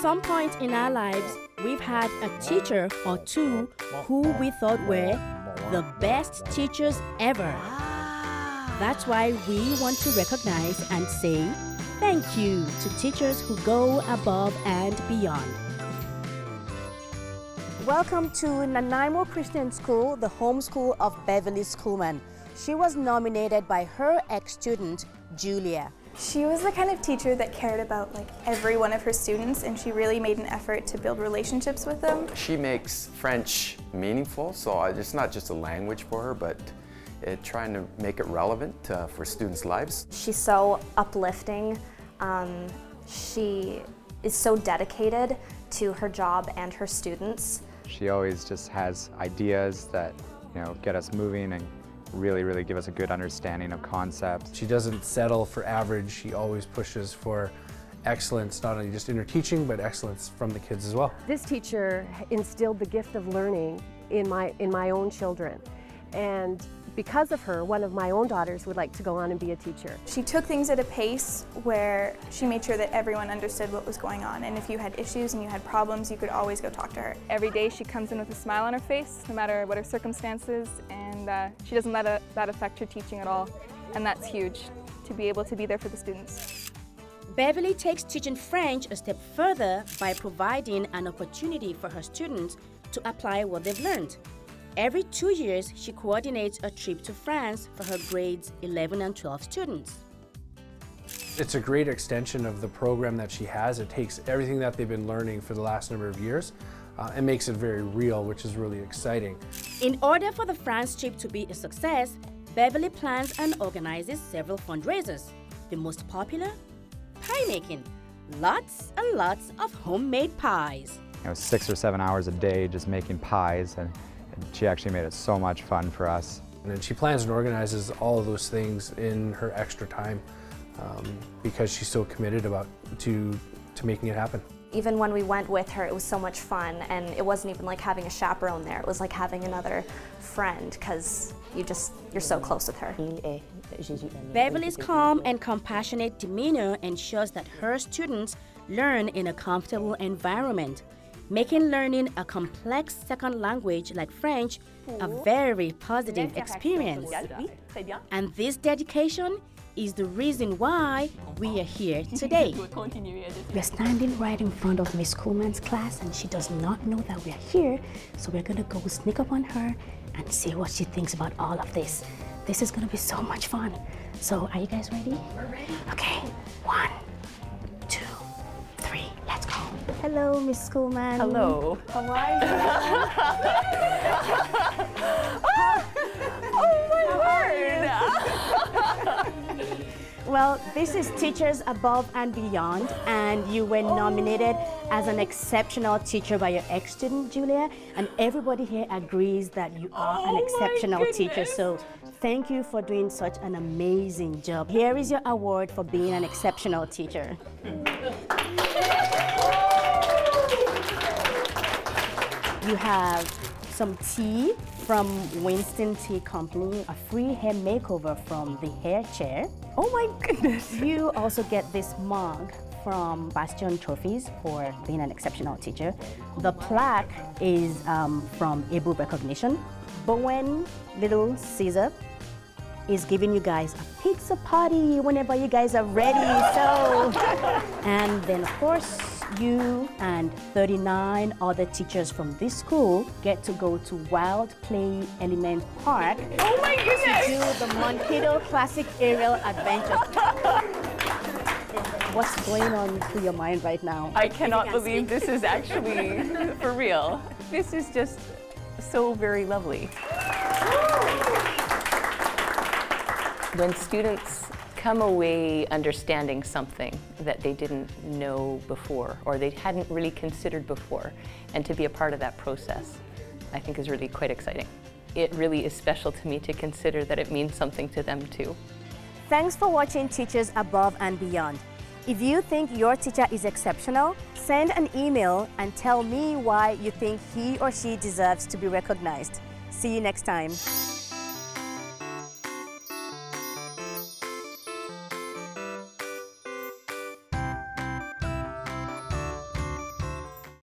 some point in our lives, we've had a teacher or two who we thought were the best teachers ever. That's why we want to recognize and say thank you to teachers who go above and beyond. Welcome to Nanaimo Christian School, the home school of Beverly Scholman. She was nominated by her ex-student, Julia. She was the kind of teacher that cared about like every one of her students and she really made an effort to build relationships with them. She makes French meaningful, so it's not just a language for her, but it, trying to make it relevant uh, for students' lives. She's so uplifting. Um, she is so dedicated to her job and her students. She always just has ideas that you know get us moving and really, really give us a good understanding of concepts. She doesn't settle for average. She always pushes for excellence, not only just in her teaching, but excellence from the kids as well. This teacher instilled the gift of learning in my, in my own children. And because of her, one of my own daughters would like to go on and be a teacher. She took things at a pace where she made sure that everyone understood what was going on. And if you had issues and you had problems, you could always go talk to her. Every day she comes in with a smile on her face, no matter what her circumstances, and uh, she doesn't let a, that affect her teaching at all. And that's huge, to be able to be there for the students. Beverly takes teaching French a step further by providing an opportunity for her students to apply what they've learned. Every two years, she coordinates a trip to France for her grades 11 and 12 students. It's a great extension of the program that she has. It takes everything that they've been learning for the last number of years uh, and makes it very real, which is really exciting. In order for the France trip to be a success, Beverly plans and organizes several fundraisers. The most popular? Pie making. Lots and lots of homemade pies. You know, six or seven hours a day just making pies and she actually made it so much fun for us. And she plans and organizes all of those things in her extra time um, because she's so committed about to, to making it happen. Even when we went with her, it was so much fun, and it wasn't even like having a chaperone there. It was like having another friend because you just you're so close with her. Beverly's calm and compassionate demeanor ensures that her students learn in a comfortable environment making learning a complex second language like French a very positive experience. And this dedication is the reason why we are here today. We're standing right in front of Miss Scholman's class and she does not know that we're here, so we're gonna go sneak up on her and see what she thinks about all of this. This is gonna be so much fun. So are you guys ready? We're ready. Okay, one, Hello, Miss Scholman. Hello. How are you? oh, my word! well, this is Teachers Above and Beyond, and you were oh. nominated as an exceptional teacher by your ex-student, Julia, and everybody here agrees that you are oh an exceptional teacher, so thank you for doing such an amazing job. Here is your award for being an exceptional teacher. You have some tea from Winston Tea Company, a free hair makeover from the hair chair. Oh my goodness. You also get this mug from Bastion Trophies for being an exceptional teacher. The plaque is um, from ABLE Recognition. Bowen Little Caesar is giving you guys a pizza party whenever you guys are ready. So, and then of course, you and 39 other teachers from this school get to go to Wild Play Element Park oh my goodness. to do the Mankato Classic Aerial Adventure. What's going on through your mind right now? I cannot believe this is actually for real. This is just so very lovely. When students come away understanding something that they didn't know before or they hadn't really considered before. And to be a part of that process, I think is really quite exciting. It really is special to me to consider that it means something to them too. Thanks for watching Teachers Above and Beyond. If you think your teacher is exceptional, send an email and tell me why you think he or she deserves to be recognized. See you next time.